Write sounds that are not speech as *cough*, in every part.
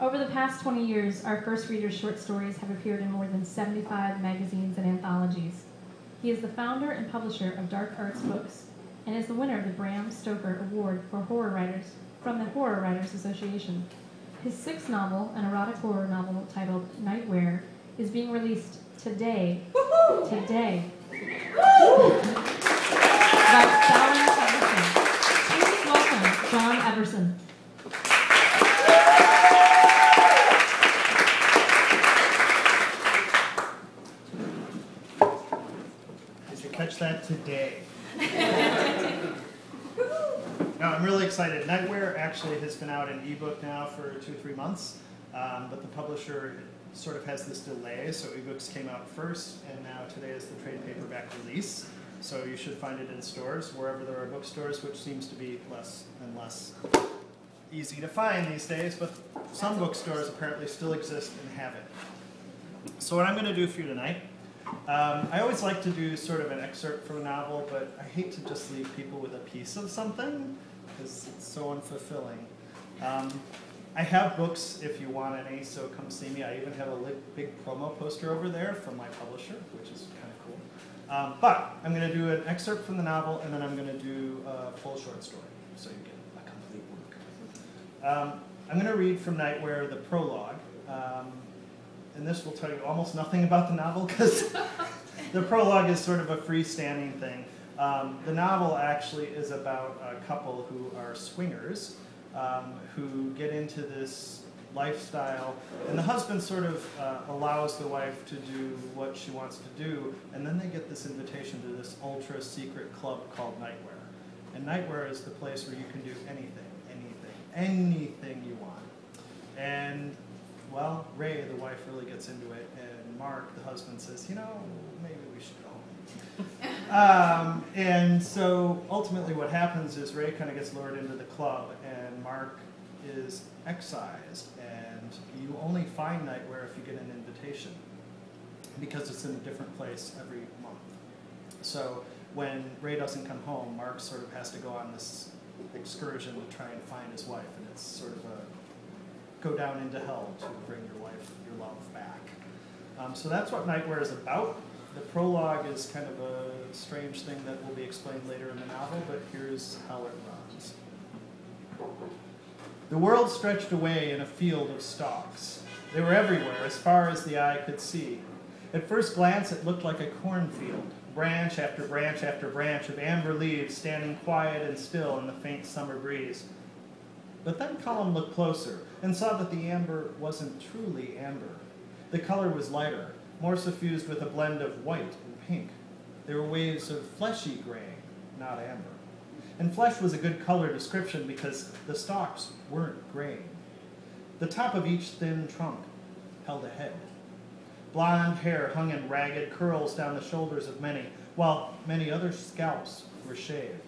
Over the past 20 years, our first reader's short stories have appeared in more than 75 magazines and anthologies. He is the founder and publisher of Dark Arts Books and is the winner of the Bram Stoker Award for Horror Writers from the Horror Writers Association. His sixth novel, an erotic horror novel titled Nightwhere, is being released today. Today. by Everson. Please welcome John Everson. Did you catch that today? no, I'm really excited. Nightwhere actually has been out in ebook now for two or three months, um, but the publisher sort of has this delay, so ebooks came out first, and now today is the trade paperback release. So you should find it in stores, wherever there are bookstores, which seems to be less and less easy to find these days, but some bookstores apparently still exist and have it. So what I'm going to do for you tonight um, I always like to do sort of an excerpt from a novel, but I hate to just leave people with a piece of something because it's so unfulfilling. Um, I have books if you want any, so come see me. I even have a big promo poster over there from my publisher, which is kind of cool. Um, but I'm going to do an excerpt from the novel, and then I'm going to do a full short story, so you get a complete work. Um, I'm going to read from Nightwhere the prologue. And this will tell you almost nothing about the novel because *laughs* the prologue is sort of a freestanding thing. Um, the novel actually is about a couple who are swingers um, who get into this lifestyle, and the husband sort of uh, allows the wife to do what she wants to do, and then they get this invitation to this ultra secret club called Nightwhere. And Nightwhere is the place where you can do anything, anything, anything you want. And well, Rae, the wife, really gets into it, and Mark, the husband, says, you know, maybe we should go home. *laughs* um, and so ultimately what happens is Rae kind of gets lured into the club, and Mark is excised, and you only find Nightwhere if you get an invitation, because it's in a different place every month. So when Rae doesn't come home, Mark sort of has to go on this excursion to try and find his wife, and it's sort of a go down into hell to bring your life, your love back. Um, so that's what Nightwhere is about. The prologue is kind of a strange thing that will be explained later in the novel, but here's how it runs. The world stretched away in a field of stalks. They were everywhere, as far as the eye could see. At first glance, it looked like a cornfield, branch after branch after branch of amber leaves standing quiet and still in the faint summer breeze. But then Colum looked closer and saw that the amber wasn't truly amber. The color was lighter, more suffused with a blend of white and pink. There were waves of fleshy gray, not amber. And flesh was a good color description because the stalks weren't graying. The top of each thin trunk held a head. Blonde hair hung in ragged curls down the shoulders of many, while many other scalps were shaved.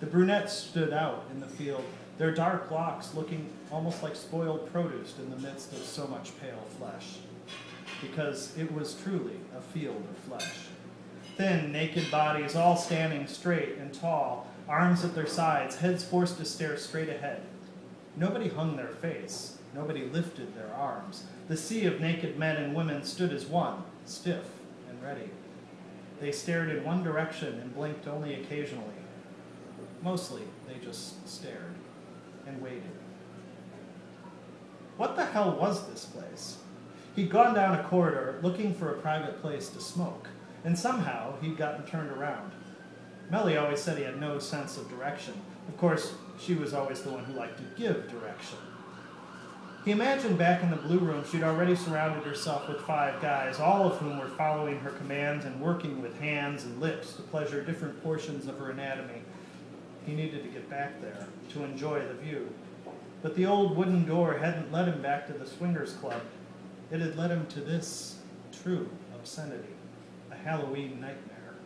The brunettes stood out in the field their dark locks looking almost like spoiled produce in the midst of so much pale flesh, because it was truly a field of flesh. Thin, naked bodies, all standing straight and tall, arms at their sides, heads forced to stare straight ahead. Nobody hung their face, nobody lifted their arms. The sea of naked men and women stood as one, stiff and ready. They stared in one direction and blinked only occasionally. Mostly, they just stared and waited. What the hell was this place? He'd gone down a corridor looking for a private place to smoke, and somehow he'd gotten turned around. Melly always said he had no sense of direction. Of course, she was always the one who liked to give direction. He imagined back in the blue room she'd already surrounded herself with five guys, all of whom were following her commands and working with hands and lips to pleasure different portions of her anatomy. He needed to get back there to enjoy the view. But the old wooden door hadn't led him back to the swingers club. It had led him to this true obscenity, a Halloween nightmare.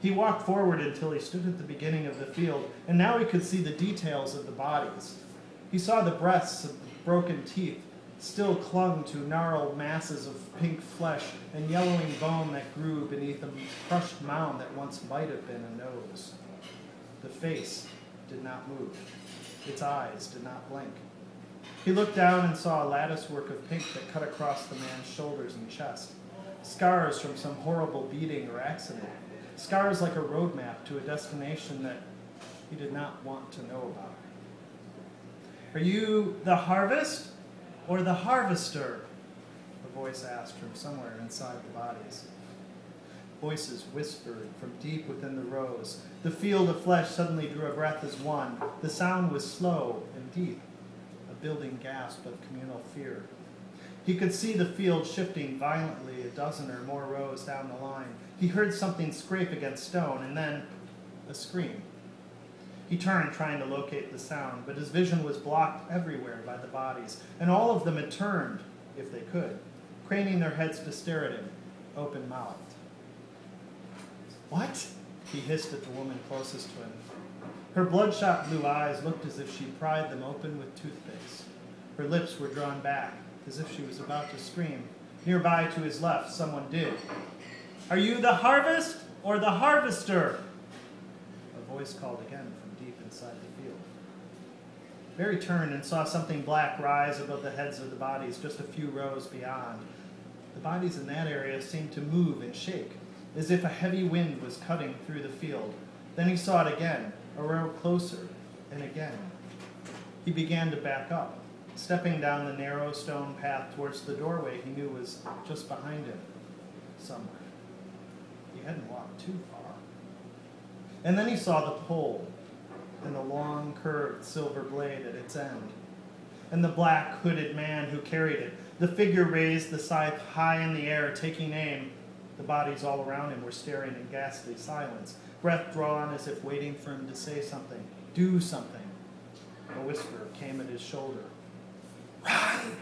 He walked forward until he stood at the beginning of the field, and now he could see the details of the bodies. He saw the breasts of broken teeth still clung to gnarled masses of pink flesh and yellowing bone that grew beneath a crushed mound that once might have been a nose. The face did not move. Its eyes did not blink. He looked down and saw a latticework of pink that cut across the man's shoulders and chest. Scars from some horrible beating or accident. Scars like a roadmap to a destination that he did not want to know about. Are you the harvest or the harvester? The voice asked from somewhere inside the bodies. Voices whispered from deep within the rows. The field of flesh suddenly drew a breath as one. The sound was slow and deep, a building gasp of communal fear. He could see the field shifting violently a dozen or more rows down the line. He heard something scrape against stone and then a scream. He turned, trying to locate the sound, but his vision was blocked everywhere by the bodies, and all of them had turned, if they could, craning their heads to stare at him, open mouthed. What? He hissed at the woman closest to him. Her bloodshot blue eyes looked as if she pried them open with toothpicks. Her lips were drawn back, as if she was about to scream. Nearby to his left, someone did. Are you the harvest or the harvester? A voice called again from deep inside the field. Barry turned and saw something black rise above the heads of the bodies just a few rows beyond. The bodies in that area seemed to move and shake, as if a heavy wind was cutting through the field. Then he saw it again, a row closer, and again. He began to back up, stepping down the narrow stone path towards the doorway he knew was just behind him, somewhere. He hadn't walked too far. And then he saw the pole and the long curved silver blade at its end, and the black hooded man who carried it. The figure raised the scythe high in the air, taking aim. The bodies all around him were staring in ghastly silence, breath drawn as if waiting for him to say something, do something. A whisper came at his shoulder Run!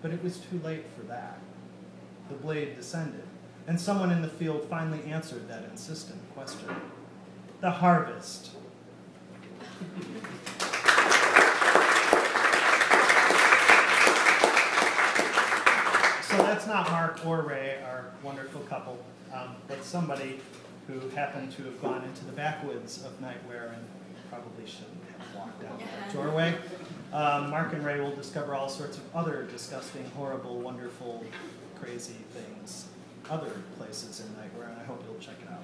But it was too late for that. The blade descended, and someone in the field finally answered that insistent question. The harvest. So that's not Mark or Rae, our wonderful couple, um, but somebody who happened to have gone into the backwoods of Nightwhere and probably shouldn't have walked down that doorway. Um, Mark and Rae will discover all sorts of other disgusting, horrible, wonderful, crazy things, other places in Nightwhere, and I hope you'll check it out.